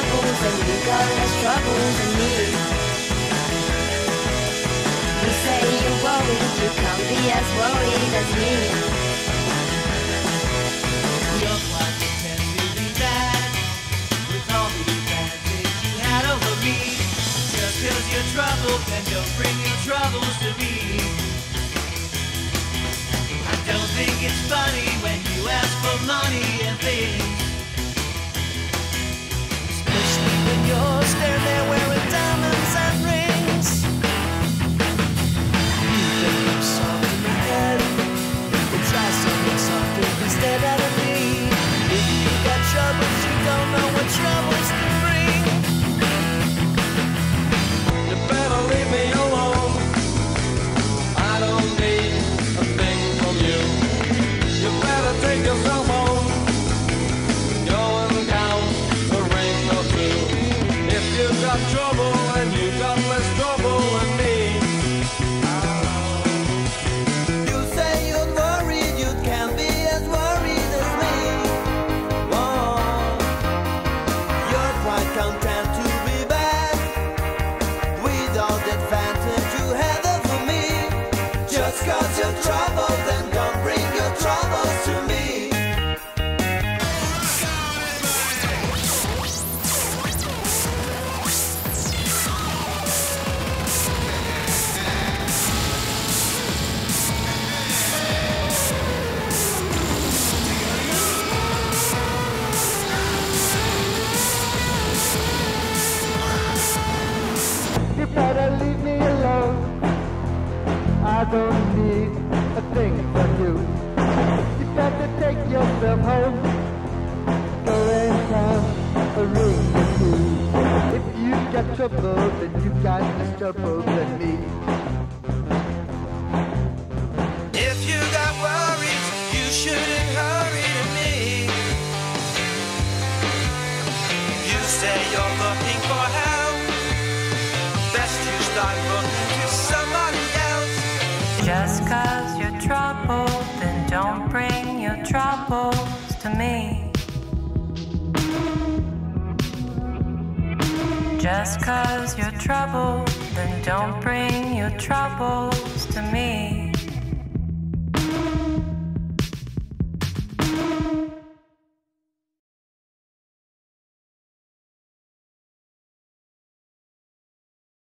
troubles and you got less troubles than me. You say you're worried, you can't be as worried as me. With all you had over me. Just cause you're troubled, then don't bring your troubles to me. Cause you're then don't bring your troubles I don't need a thing from you. You better take yourself home. Go and count a ring or two. If you've got trouble, then you've got less trouble than me. If you got worries, you shouldn't hurry to me. You say you're looking bring your troubles to me. Just cause you're troubled, then don't bring your troubles to me.